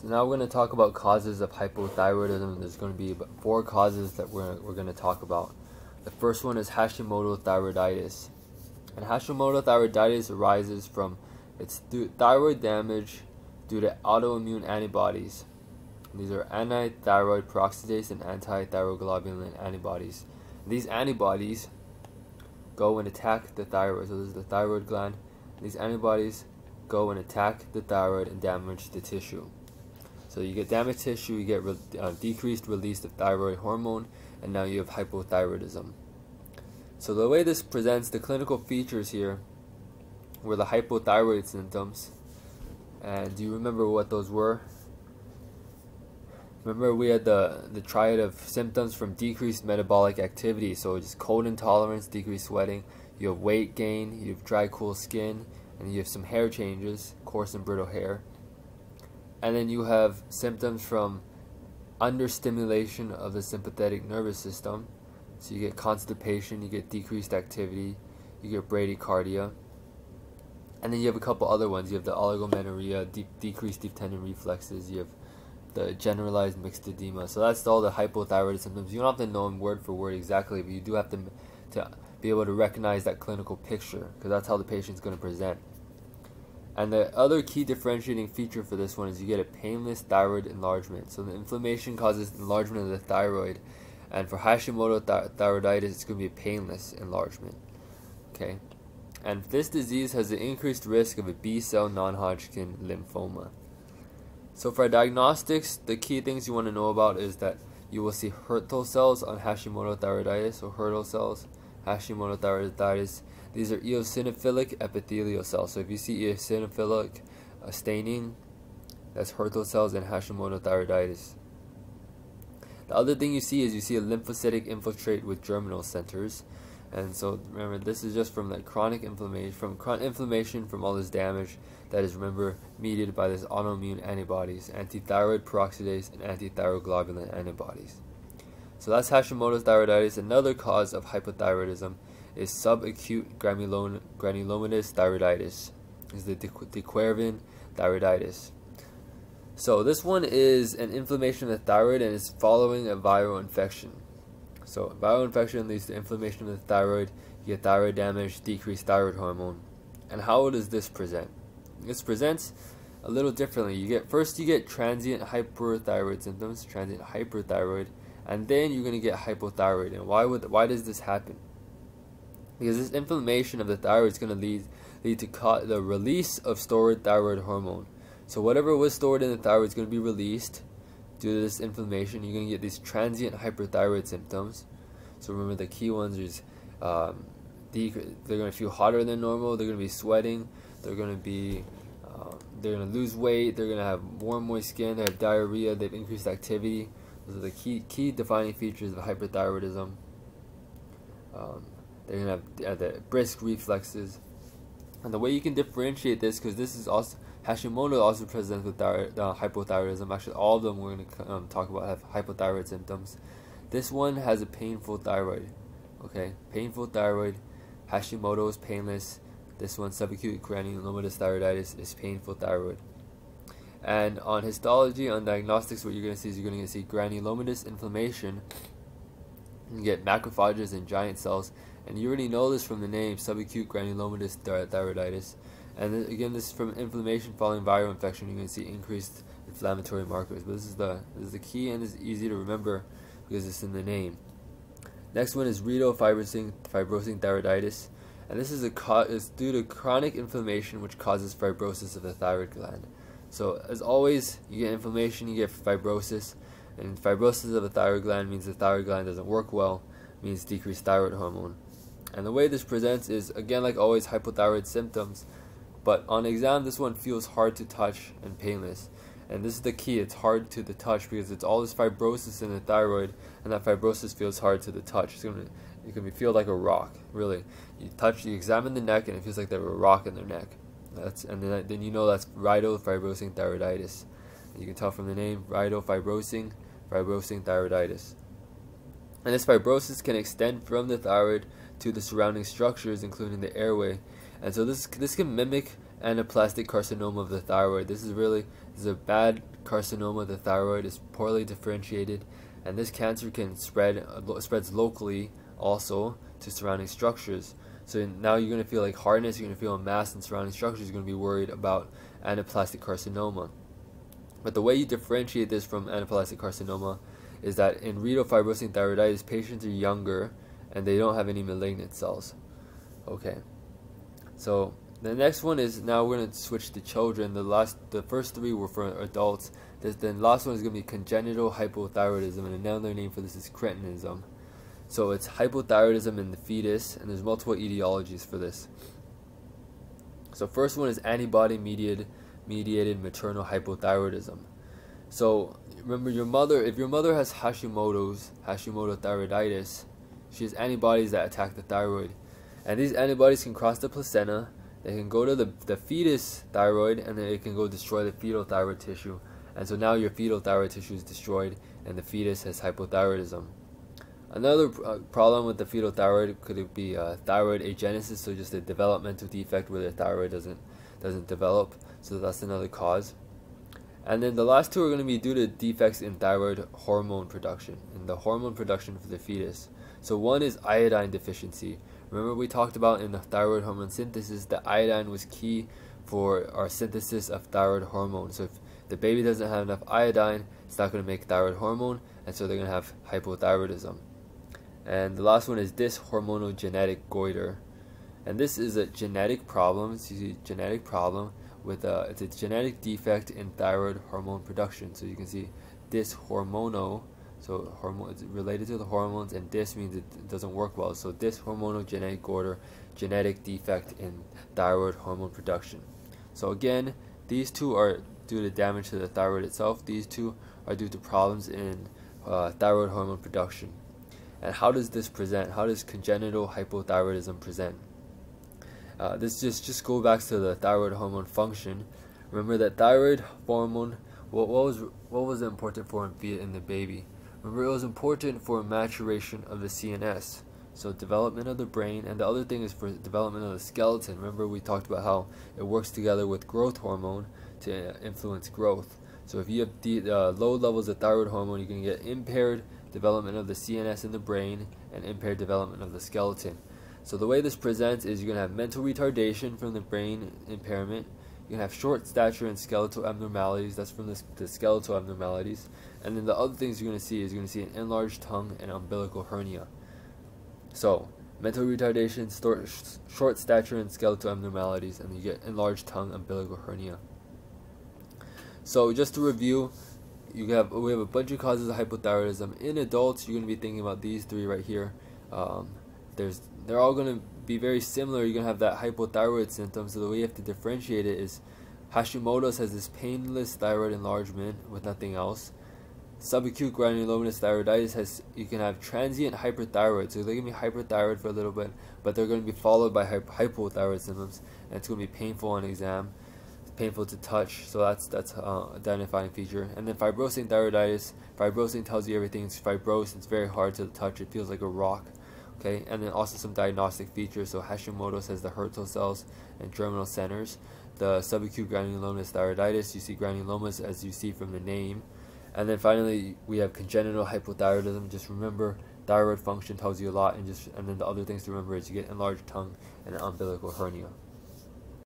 So now we're going to talk about causes of hypothyroidism. There's going to be four causes that we're, we're going to talk about. The first one is Hashimoto thyroiditis. And Hashimoto thyroiditis arises from its th- thyroid damage due to autoimmune antibodies. These are anti-thyroid peroxidase and anti-thyroglobulin antibodies. These antibodies go and attack the thyroid. So this is the thyroid gland. These antibodies go and attack the thyroid and damage the tissue. So you get damaged tissue, you get re- uh, decreased release of thyroid hormone, and now you have hypothyroidism. So the way this presents, the clinical features here were the hypothyroid symptoms. And do you remember what those were? Remember we had the, the triad of symptoms from decreased metabolic activity. So just cold intolerance, decreased sweating, you have weight gain, you have dry cool skin, and you have some hair changes, coarse and brittle hair and then you have symptoms from understimulation of the sympathetic nervous system. So you get constipation, you get decreased activity, you get bradycardia. And then you have a couple other ones. You have the oligomenorrhea, de- decreased deep tendon reflexes, you have the generalized myxedema. So that's all the hypothyroid symptoms. You don't have to know them word for word exactly, but you do have to to be able to recognize that clinical picture because that's how the patient's going to present. And the other key differentiating feature for this one is you get a painless thyroid enlargement. So the inflammation causes enlargement of the thyroid, and for Hashimoto th- thyroiditis, it's going to be a painless enlargement. Okay, and this disease has an increased risk of a B cell non Hodgkin lymphoma. So for diagnostics, the key things you want to know about is that you will see Hürthle cells on Hashimoto thyroiditis, or Hürthle cells, Hashimoto thyroiditis these are eosinophilic epithelial cells. So if you see eosinophilic uh, staining, that's Hürthle cells and Hashimoto thyroiditis. The other thing you see is you see a lymphocytic infiltrate with germinal centers. And so remember, this is just from like chronic inflammation, from chronic inflammation from all this damage that is remember mediated by this autoimmune antibodies, antithyroid peroxidase and antithyroglobulin antibodies. So that's Hashimoto's thyroiditis, another cause of hypothyroidism is subacute granulomatous thyroiditis. Is the De Quervain thyroiditis. So this one is an inflammation of the thyroid and is following a viral infection. So viral infection leads to inflammation of the thyroid, you get thyroid damage, decreased thyroid hormone. And how does this present? This presents a little differently. You get first you get transient hyperthyroid symptoms, transient hyperthyroid, and then you're gonna get hypothyroid. And why would why does this happen? Because this inflammation of the thyroid is going to lead lead to the release of stored thyroid hormone. So whatever was stored in the thyroid is going to be released due to this inflammation. You're going to get these transient hyperthyroid symptoms. So remember the key ones is um, they're going to feel hotter than normal. They're going to be sweating. They're going to be uh, they're going to lose weight. They're going to have warm, moist skin. They have diarrhea. They have increased activity. Those are the key key defining features of hyperthyroidism. Um, they're gonna have the brisk reflexes. And the way you can differentiate this, because this is also Hashimoto also presents with thyroid, uh, hypothyroidism. Actually, all of them we're going to um, talk about have hypothyroid symptoms. This one has a painful thyroid. Okay, painful thyroid. Hashimoto is painless. This one, subacute granulomatous thyroiditis, is painful thyroid. And on histology, on diagnostics, what you're going to see is you're going to see granulomatous inflammation. You get macrophages and giant cells and you already know this from the name subacute granulomatous thyroiditis. And again, this is from inflammation following viral infection. You're going to see increased inflammatory markers. But this is the this is the key and it's easy to remember because it's in the name. Next one is fibrosing fibrosing thyroiditis, and this is a is due to chronic inflammation which causes fibrosis of the thyroid gland. So as always, you get inflammation, you get fibrosis, and fibrosis of the thyroid gland means the thyroid gland doesn't work well, means decreased thyroid hormone. And the way this presents is, again, like always, hypothyroid symptoms. But on exam, this one feels hard to touch and painless. And this is the key, it's hard to the touch because it's all this fibrosis in the thyroid, and that fibrosis feels hard to the touch. It's gonna, it can feel like a rock, really. You touch, you examine the neck, and it feels like there's a rock in their neck. That's and then, then you know that's fibrosing thyroiditis. You can tell from the name, fibrosing fibrosing thyroiditis. And this fibrosis can extend from the thyroid to the surrounding structures, including the airway. And so this this can mimic anaplastic carcinoma of the thyroid. This is really this is a bad carcinoma the thyroid. is poorly differentiated, and this cancer can spread spreads locally also to surrounding structures. So now you're going to feel like hardness. You're going to feel a mass in surrounding structures. You're going to be worried about anaplastic carcinoma. But the way you differentiate this from anaplastic carcinoma is that in Riedel fibrosing thyroiditis, patients are younger and they don't have any malignant cells. Okay. So the next one is now we're going to switch to children. The last, the first three were for adults. This, the last one is going to be congenital hypothyroidism, and another name for this is cretinism. So it's hypothyroidism in the fetus, and there's multiple etiologies for this. So first one is antibody mediated mediated maternal hypothyroidism. So remember your mother, if your mother has Hashimoto's, Hashimoto thyroiditis, she has antibodies that attack the thyroid. And these antibodies can cross the placenta, they can go to the, the fetus thyroid, and then it can go destroy the fetal thyroid tissue. And so now your fetal thyroid tissue is destroyed, and the fetus has hypothyroidism. Another uh, problem with the fetal thyroid could be uh, thyroid agenesis, so just a developmental defect where the thyroid doesn't doesn't develop. So that's another cause. And then the last two are going to be due to defects in thyroid hormone production, in the hormone production for the fetus. So one is iodine deficiency. Remember we talked about in the thyroid hormone synthesis that iodine was key for our synthesis of thyroid hormone. So if the baby doesn't have enough iodine, it's not going to make thyroid hormone, and so they're going to have hypothyroidism. And the last one is dyshormonogenetic goiter. And this is a genetic problem. It's a genetic problem with a, it's a genetic defect in thyroid hormone production. So you can see dyshormonal, so hormone it's related to the hormones, and this means it doesn't work well. So dyshormonogenetic goiter, genetic defect in thyroid hormone production. So again, these two are due to damage to the thyroid itself. These two are due to problems in uh, thyroid hormone production. And how does this present? How does congenital hypothyroidism present? Uh, this just just go back to the thyroid hormone function. Remember that thyroid hormone. What, what was what was important for in the baby? Remember, it was important for maturation of the CNS, so development of the brain, and the other thing is for development of the skeleton. Remember, we talked about how it works together with growth hormone to influence growth. So if you have the, uh, low levels of thyroid hormone, you can get impaired development of the CNS in the brain and impaired development of the skeleton. So the way this presents is you're going to have mental retardation from the brain impairment. To have short stature and skeletal abnormalities. That's from the, the skeletal abnormalities. And then the other things you're going to see is you're going to see an enlarged tongue and umbilical hernia. So, mental retardation, short stature, and skeletal abnormalities, and you get enlarged tongue, umbilical hernia. So, just to review, you have we have a bunch of causes of hypothyroidism in adults. You're going to be thinking about these three right here. Um, there's they're all going to be very similar. You're going to have that hypothyroid symptom. So the way you have to differentiate it is Hashimoto's has this painless thyroid enlargement with nothing else. Subacute granulomatous thyroiditis has you can have transient hyperthyroid, so they're going to be hyperthyroid for a little bit, but they're going to be followed by hypothyroid symptoms, and it's going to be painful on exam, painful to touch. So that's that's uh, identifying feature. And then fibrosing thyroiditis, fibrosing tells you everything. It's fibrosed. It's very hard to touch. It feels like a rock. Okay, and then also some diagnostic features. So Hashimoto's has the Hürthle cells and germinal centers. The subacute granulomatous thyroiditis, you see granulomas as you see from the name. And then finally, we have congenital hypothyroidism. Just remember, thyroid function tells you a lot, and just and then the other things to remember is you get enlarged tongue and an umbilical hernia.